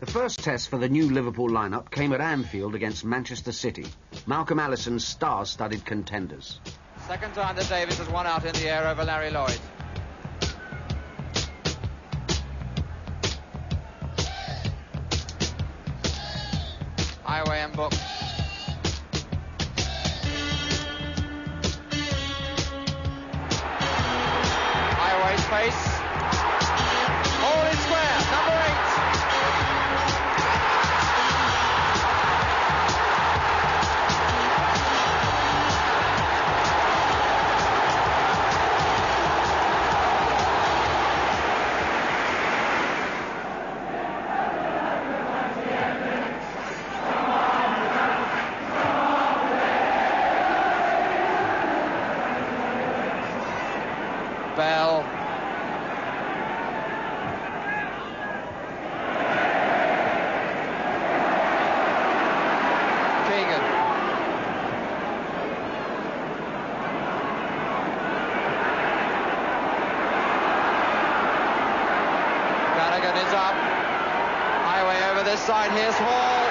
The first test for the new Liverpool lineup came at Anfield against Manchester City. Malcolm Allison's star-studded contenders. Second time that Davies has won out in the air over Larry Lloyd. Bell. Keegan. Flanagan is up. Heighway over this side. Here's Hall.